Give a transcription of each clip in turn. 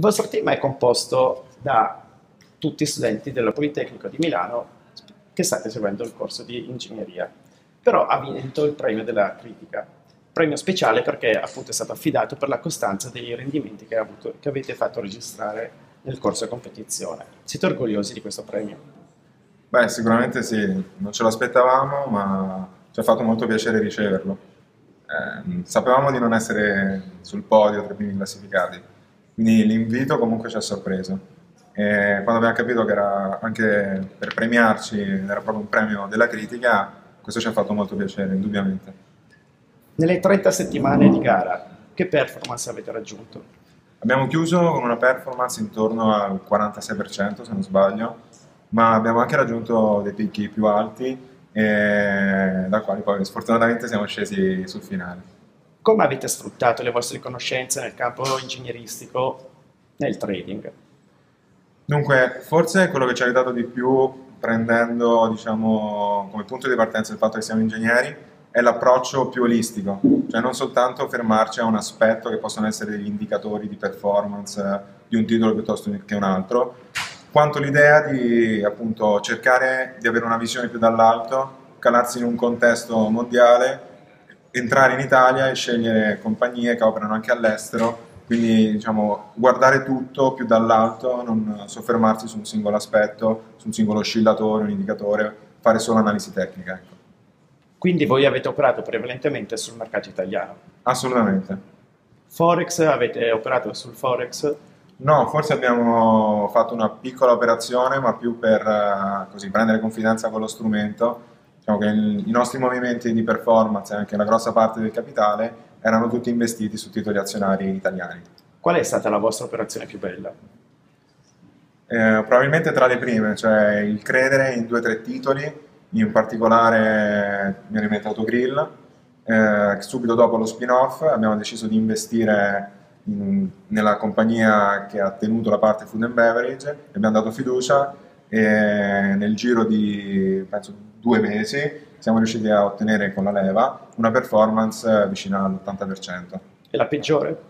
Il vostro team è composto da tutti studenti del Politecnico di Milano che state seguendo il corso di ingegneria, però ha vinto il premio della critica, premio speciale perché appunto è stato affidato per la costanza dei rendimenti che, avuto, che avete fatto registrare nel corso di competizione. Siete orgogliosi di questo premio? Beh, sicuramente sì, non ce l'aspettavamo, ma ci ha fatto molto piacere riceverlo. Eh, sapevamo di non essere sul podio tra i primi classificati, quindi l'invito comunque ci ha sorpreso. E quando abbiamo capito che era anche per premiarci, era proprio un premio della critica, questo ci ha fatto molto piacere, indubbiamente. Nelle 30 settimane di gara, che performance avete raggiunto? Abbiamo chiuso con una performance intorno al 46% se non sbaglio, ma abbiamo anche raggiunto dei picchi più alti da quali poi sfortunatamente siamo scesi sul finale. Come avete sfruttato le vostre conoscenze nel campo ingegneristico nel trading? Dunque, forse quello che ci ha aiutato di più prendendo diciamo, come punto di partenza il fatto che siamo ingegneri è l'approccio più olistico, cioè non soltanto fermarci a un aspetto che possono essere degli indicatori di performance di un titolo piuttosto che un altro, quanto l'idea di appunto cercare di avere una visione più dall'alto, calarsi in un contesto mondiale, entrare in Italia e scegliere compagnie che operano anche all'estero, quindi diciamo guardare tutto più dall'alto, non soffermarsi su un singolo aspetto, su un singolo oscillatore, un indicatore, fare solo analisi tecnica. Ecco. Quindi voi avete operato prevalentemente sul mercato italiano? Assolutamente. Forex, avete operato sul Forex? No, forse abbiamo fatto una piccola operazione, ma più per uh, così, prendere confidenza con lo strumento. Diciamo che i nostri movimenti di performance e anche la grossa parte del capitale erano tutti investiti su titoli azionari italiani. Qual è stata la vostra operazione più bella? Eh, probabilmente tra le prime, cioè il credere in due o tre titoli, in particolare mi ero inventato Grill, eh, subito dopo lo spin-off abbiamo deciso di investire in, nella compagnia che ha tenuto la parte food and beverage, abbiamo dato fiducia e nel giro di penso due mesi siamo riusciti a ottenere con la leva una performance vicina all'80%. E la peggiore?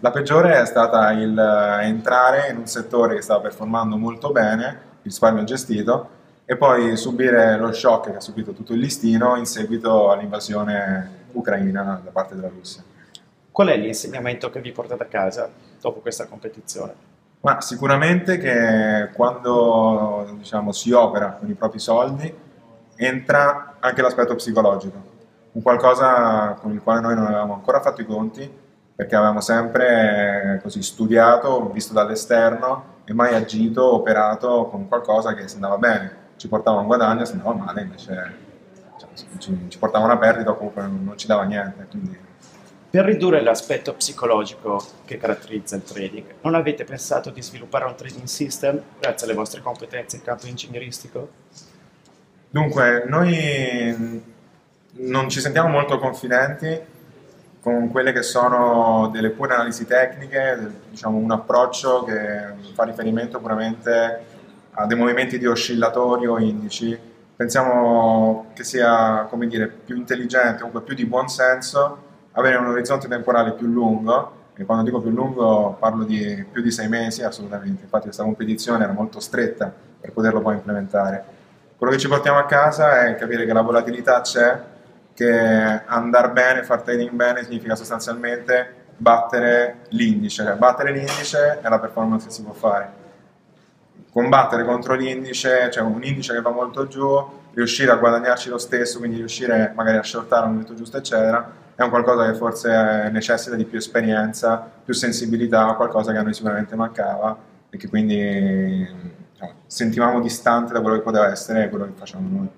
La peggiore è stata il entrare in un settore che stava performando molto bene, il risparmio gestito, e poi subire lo shock che ha subito tutto il listino in seguito all'invasione ucraina da parte della Russia. Qual è l'insegnamento che vi portate a casa dopo questa competizione? Ma sicuramente che quando diciamo, si opera con i propri soldi entra anche l'aspetto psicologico, un qualcosa con il quale noi non avevamo ancora fatto i conti perché avevamo sempre così studiato, visto dall'esterno e mai agito, operato con qualcosa che se andava bene, ci portava un guadagno, se andava male invece cioè, ci, ci, portava una perdita o comunque non, non ci dava niente. Quindi per ridurre l'aspetto psicologico che caratterizza il trading, non avete pensato di sviluppare un trading system grazie alle vostre competenze in campo ingegneristico? Dunque, noi non ci sentiamo molto confidenti con quelle che sono delle pure analisi tecniche, diciamo un approccio che fa riferimento puramente a dei movimenti di oscillatori o indici. Pensiamo che sia, dire, più intelligente, comunque più di buon senso avere un orizzonte temporale più lungo, e quando dico più lungo parlo di più di sei mesi assolutamente, infatti questa competizione era molto stretta per poterlo poi implementare. Quello che ci portiamo a casa è capire che la volatilità c'è, che andare bene, far trading bene significa sostanzialmente battere l'indice, cioè battere l'indice è la performance che si può fare. Combattere contro l'indice, cioè un indice che va molto giù, riuscire a guadagnarci lo stesso, quindi riuscire magari a shortare al momento giusto, eccetera, è un qualcosa che forse necessita di più esperienza, più sensibilità, qualcosa che a noi sicuramente mancava e che quindi sentivamo distante da quello che poteva essere quello che facciamo noi.